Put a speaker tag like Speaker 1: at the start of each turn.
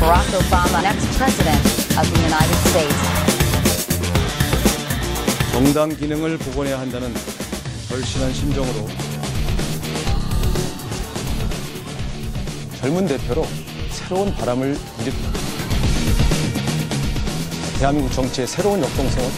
Speaker 1: Barack Obama, next president of the United States.
Speaker 2: 정당 기능을 복원해야 한다는 절실한 심정으로 젊은 대표로 새로운 바람을 일으킵니다. 대한민국 정치의 새로운 역동성을